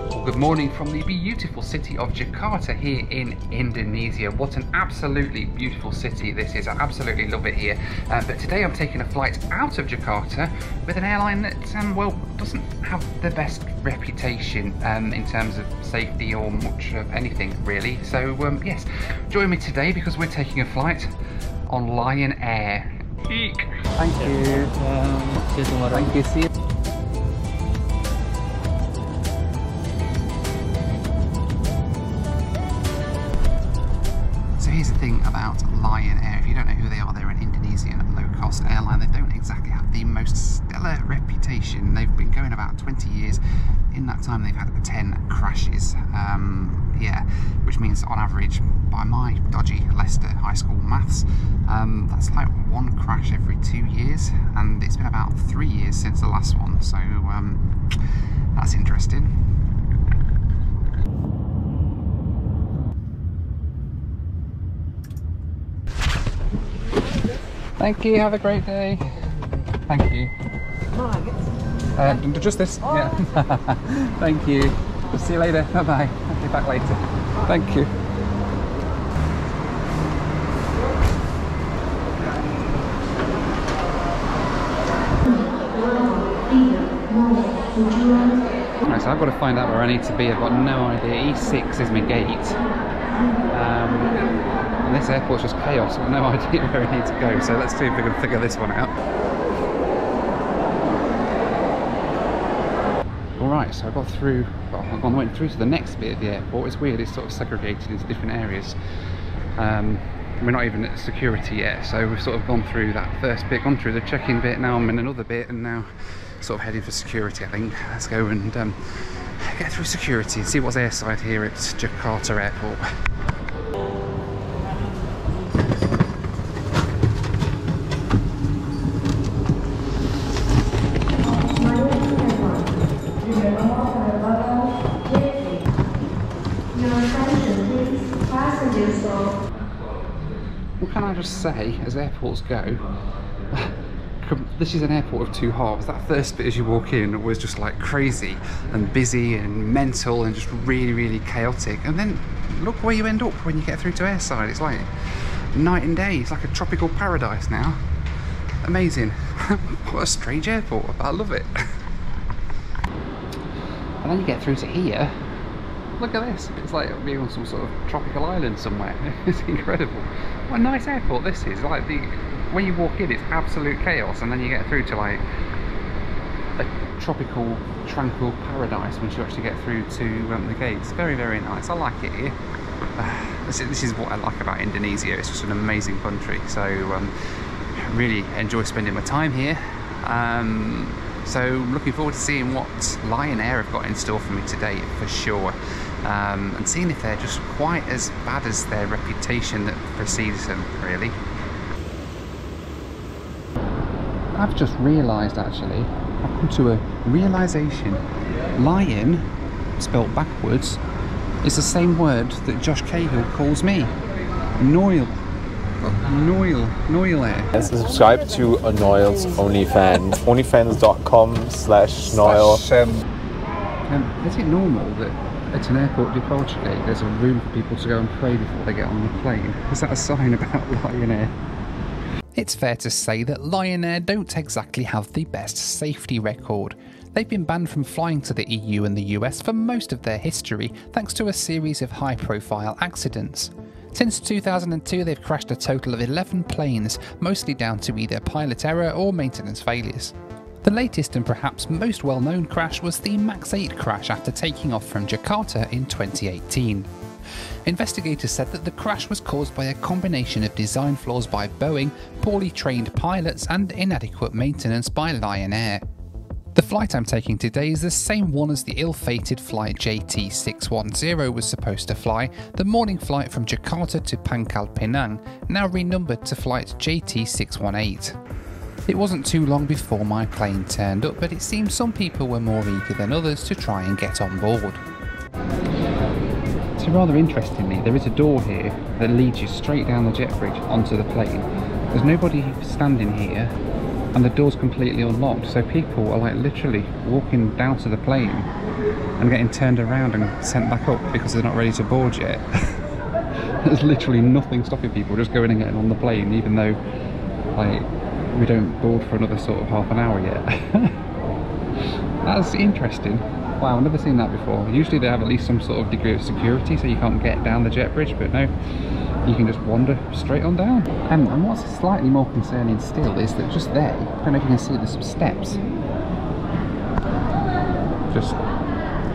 Well, good morning from the beautiful city of Jakarta here in Indonesia. What an absolutely beautiful city this is. I absolutely love it here. Uh, but today I'm taking a flight out of Jakarta with an airline that, um, well, doesn't have the best reputation um, in terms of safety or much of anything really. So um, yes, join me today because we're taking a flight on Lion Air. Eek. Thank you. Um, see you tomorrow. Thank you. See you. They've been going about 20 years. In that time, they've had 10 crashes. Um, yeah, which means on average, by my dodgy Leicester High School maths, um, that's like one crash every two years, and it's been about three years since the last one. So um, that's interesting. Thank you. Have a great day. Thank you. Uh, just this. Yeah. Thank you. See you later. Bye bye. I'll be back later. Thank you. Right, so I've got to find out where I need to be. I've got no idea. E6 is my gate. Um, and this airport's just chaos. I've got no idea where I need to go. So let's see if we can figure this one out. Alright, so I got through, well, I've gone went through to the next bit of the airport. It's weird, it's sort of segregated into different areas. Um, we're not even at security yet, so we've sort of gone through that first bit, gone through the check-in bit, now I'm in another bit, and now sort of heading for security, I think. Let's go and um, get through security and see what's airside here at Jakarta Airport. What can I just say, as airports go, this is an airport of two halves. That first bit as you walk in was just like crazy and busy and mental and just really, really chaotic. And then look where you end up when you get through to airside. It's like night and day. It's like a tropical paradise now. Amazing. what a strange airport, I love it. and then you get through to here. Look at this. It's like being on some sort of tropical island somewhere. It's incredible. What a nice airport this is. Like the when you walk in, it's absolute chaos, and then you get through to like a tropical, tranquil paradise once you actually get through to um, the gates. Very, very nice. I like it here. Uh, this, is, this, is, what I like about Indonesia. It's just an amazing country. So, um, really enjoy spending my time here. Um, so, looking forward to seeing what Lion Air have got in store for me today, for sure. Um, and seeing if they're just quite as bad as their reputation that precedes them, really. I've just realised actually, I've come to a realisation. Lion, spelt backwards, is the same word that Josh Cahill calls me. Noil. Noil. Noil air. And subscribe to Noil's OnlyFans. OnlyFans.com slash Noil. Um, um, is it normal that at an airport departure gate there's a room for people to go and pray before they get on the plane? Is that a sign about Lion Air? It's fair to say that Lion Air don't exactly have the best safety record. They've been banned from flying to the EU and the US for most of their history thanks to a series of high profile accidents. Since 2002, they've crashed a total of 11 planes, mostly down to either pilot error or maintenance failures. The latest and perhaps most well known crash was the MAX 8 crash after taking off from Jakarta in 2018. Investigators said that the crash was caused by a combination of design flaws by Boeing, poorly trained pilots, and inadequate maintenance by Lion Air. The flight I'm taking today is the same one as the ill fated flight JT610 was supposed to fly, the morning flight from Jakarta to Pangkal Pinang, now renumbered to flight JT618. It wasn't too long before my plane turned up, but it seemed some people were more eager than others to try and get on board. So rather interestingly, there is a door here that leads you straight down the jet bridge onto the plane. There's nobody standing here and the door's completely unlocked so people are like literally walking down to the plane and getting turned around and sent back up because they're not ready to board yet. There's literally nothing stopping people just going and getting on the plane, even though like we don't board for another sort of half an hour yet. That's interesting. Wow, I've never seen that before. Usually they have at least some sort of degree of security so you can't get down the jet bridge, but no, you can just wander straight on down. Um, and what's slightly more concerning still is that just there, I don't know if you can see, there's some steps. Just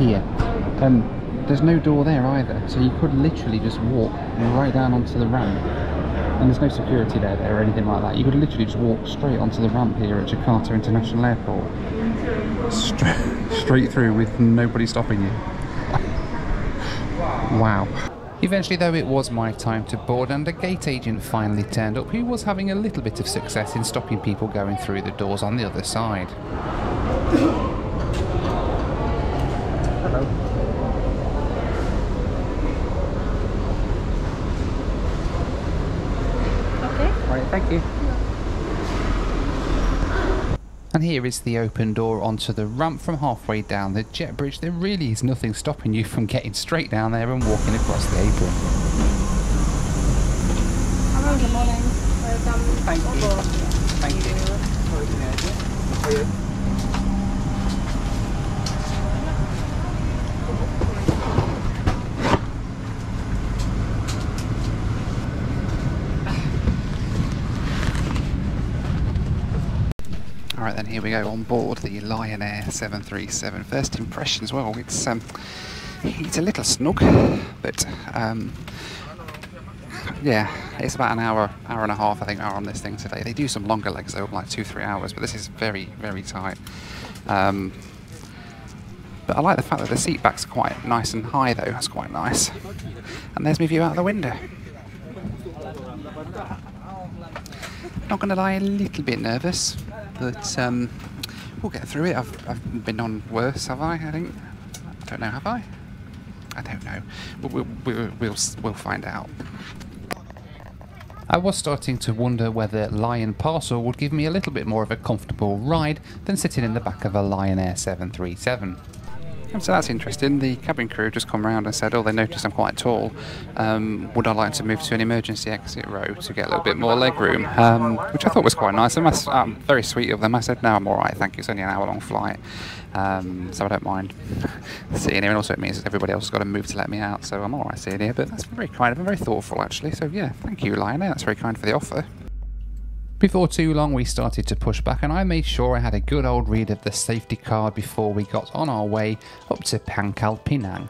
here. Um, there's no door there either, so you could literally just walk right down onto the ramp. And there's no security there, there or anything like that. You could literally just walk straight onto the ramp here at Jakarta International Airport. Straight, straight through with nobody stopping you. Wow. Eventually though it was my time to board and a gate agent finally turned up who was having a little bit of success in stopping people going through the doors on the other side. Hello. Okay. Right, thank you. And here is the open door onto the ramp from halfway down the jet bridge. There really is nothing stopping you from getting straight down there and walking across the apron. Hello, good morning. Welcome. Thank you. aboard. Thank you. Then, here we go on board the Lion Air 737. First impressions, well, it's um, it's a little snug, but um, yeah, it's about an hour, hour and a half, I think, hour on this thing today. They do some longer legs though, like two, three hours, but this is very, very tight. Um, but I like the fact that the seat back's quite nice and high though, that's quite nice. And there's my view out the window. Not gonna lie, a little bit nervous, but um, we'll get through it. I've, I've been on worse, have I? I think. I don't know, have I? I don't know. We'll, we'll, we'll, we'll, we'll find out. I was starting to wonder whether Lion Parcel would give me a little bit more of a comfortable ride than sitting in the back of a Lion Air 737. And so that's interesting. The cabin crew just come around and said, "Oh, they noticed I'm quite tall. Um, would I like to move to an emergency exit row to get a little bit more leg room?" Um, which I thought was quite nice. And um, very sweet of them. I said, "No, I'm all right, thank you. It's only an hour-long flight, um, so I don't mind sitting here." And also, it means everybody else has got to move to let me out, so I'm all right sitting here. But that's very kind of them, very thoughtful, actually. So yeah, thank you, Lion. Air. That's very kind for the offer. Before too long, we started to push back, and I made sure I had a good old read of the safety card before we got on our way up to Pangkal Pinang.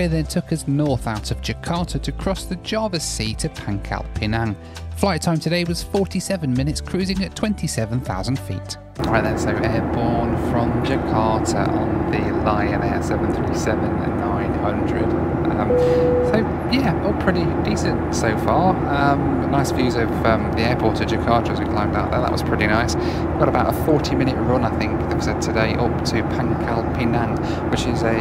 Today then took us north out of Jakarta to cross the Java Sea to Pangkal Pinang. Flight time today was 47 minutes, cruising at 27,000 feet. Alright then, so airborne from Jakarta on the Lion Air 737-900. Um, so yeah, all pretty decent so far. Um, nice views of um, the airport of Jakarta as we climbed out there, that was pretty nice. Got about a 40 minute run I think that was today up to Pangkal Pinang, which is a.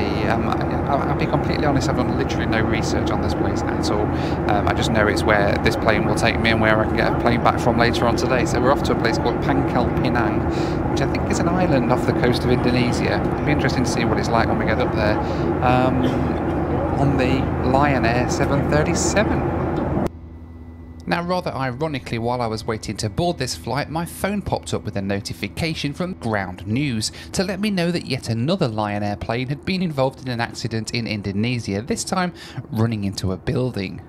I'll, I'll be completely honest, I've done literally no research on this place at all. Um, I just know it's where this plane will take me and where I can get a plane back from later on today. So we're off to a place called Pangkal Pinang, which I think is an island off the coast of Indonesia. It'll be interesting to see what it's like when we get up there. Um, on the Lion Air 737. Now, rather ironically, while I was waiting to board this flight, my phone popped up with a notification from Ground News to let me know that yet another Lion Air plane had been involved in an accident in Indonesia, this time running into a building.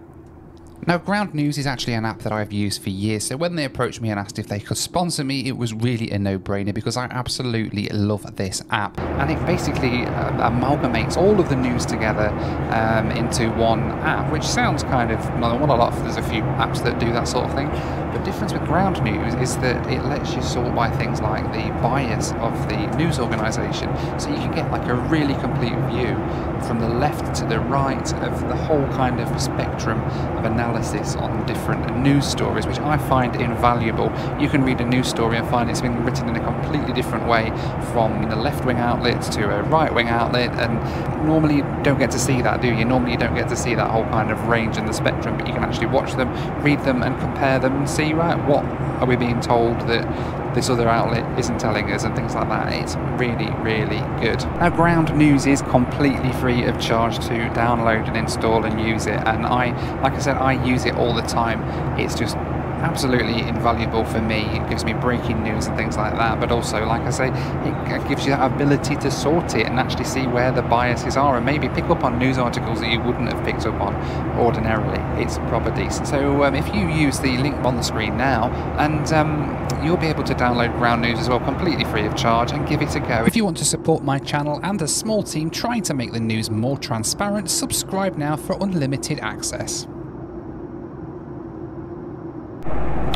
Now, Ground News is actually an app that I've used for years, so when they approached me and asked if they could sponsor me, it was really a no-brainer because I absolutely love this app. And it basically uh, amalgamates all of the news together um, into one app, which sounds kind of, well, not a lot, there's a few apps that do that sort of thing. The difference with Ground News is that it lets you sort by things like the bias of the news organisation, so you can get like a really complete view from the left to the right of the whole kind of spectrum of analysis on different news stories, which I find invaluable. You can read a news story and find it's been written in a completely different way from the left wing outlet to a right wing outlet, and normally you don't get to see that, do you? Normally you don't get to see that whole kind of range in the spectrum, but you can actually watch them, read them, and compare them and see, right, what are we being told that this other outlet isn't telling us and things like that. It's really, really good. Now, Ground News is completely free of charge to download and install and use it. And I, like I said, I use it all the time. It's just absolutely invaluable for me. It gives me breaking news and things like that, but also, like I say, it gives you that ability to sort it and actually see where the biases are and maybe pick up on news articles that you wouldn't have picked up on ordinarily. It's proper decent. So um, if you use the link on the screen now, and um, you'll be able to download Ground News as well, completely free of charge, and give it a go. If you want to support my channel and a small team trying to make the news more transparent, subscribe now for unlimited access.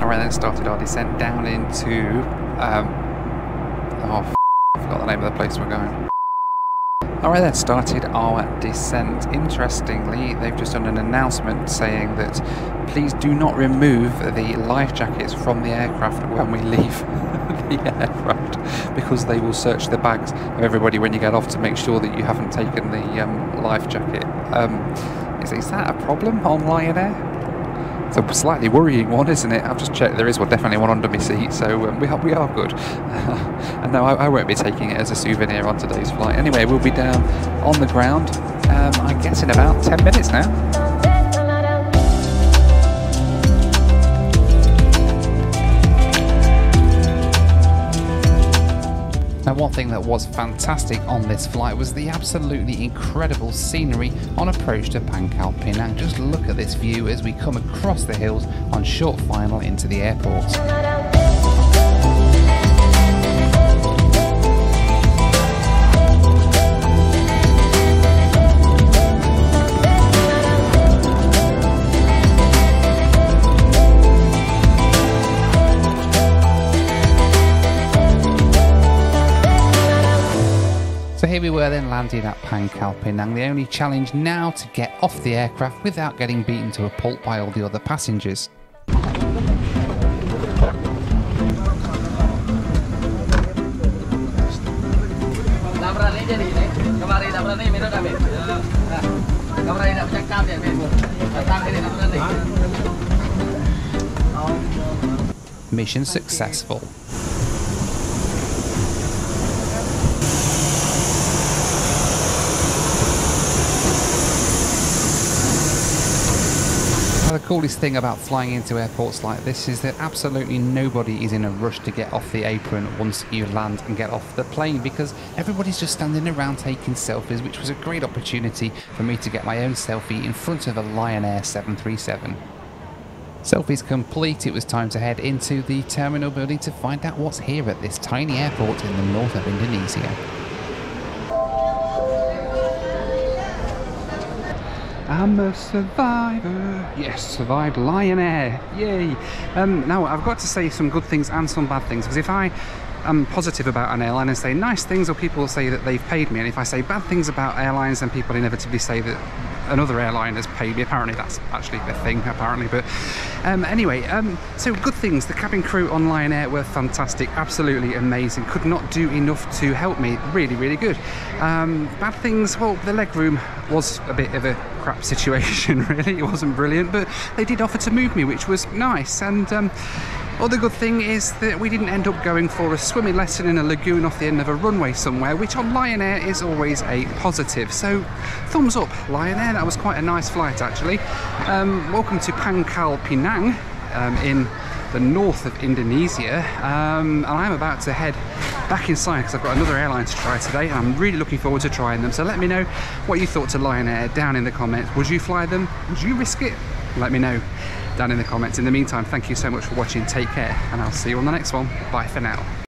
Alright, then started our descent down into. Um, oh, f- I forgot the name of the place we're going. Alright, then started our descent. Interestingly, they've just done an announcement saying that please do not remove the life jackets from the aircraft when we leave the aircraft because they will search the bags of everybody when you get off to make sure that you haven't taken the um, life jacket. Um, is, is that a problem on Lion Air? It's a slightly worrying one, isn't it? I've just checked. There is one, definitely one under my seat, so um, we are we are good. and no, I, I, won't be taking it as a souvenir on today's flight. Anyway, we'll be down on the ground. Um, I guess in about ten minutes now. One thing that was fantastic on this flight was the absolutely incredible scenery on approach to Pangkal Pinang. Just look at this view as we come across the hills on short final into the airport. We were then landing at Pangkal Pinang. The only challenge now to get off the aircraft without getting beaten to a pulp by all the other passengers. Mission successful. The coolest thing about flying into airports like this is that absolutely nobody is in a rush to get off the apron once you land and get off the plane because everybody's just standing around taking selfies, which was a great opportunity for me to get my own selfie in front of a Lion Air 737. Selfies complete, it was time to head into the terminal building to find out what's here at this tiny airport in the north of Indonesia. I'm a survivor. Yes, survived Lion Air. Yay. Um, now, I've got to say some good things and some bad things because if I am positive about an airline and say nice things, or people say that they've paid me, and if I say bad things about airlines, then people inevitably say that another airline has paid me. Apparently, that's actually the thing, apparently. But um, anyway, um, so good things. The cabin crew on Lion Air were fantastic, absolutely amazing. Could not do enough to help me. Really, really good. Um, bad things, well, the leg room was a bit of a crap situation, really. It wasn't brilliant, but they did offer to move me, which was nice. And um, other good thing is that we didn't end up going for a swimming lesson in a lagoon off the end of a runway somewhere, which on Lion Air is always a positive. So, thumbs up, Lion Air. That was quite a nice flight, actually. Um, welcome to Pangkal Pinang um, in the north of Indonesia. Um, and I'm about to head back inside because I've got another airline to try today. And I'm really looking forward to trying them. So let me know what you thought to Lion Air down in the comments. Would you fly them? Would you risk it? Let me know down in the comments. In the meantime, thank you so much for watching. Take care, and I'll see you on the next one. Bye for now.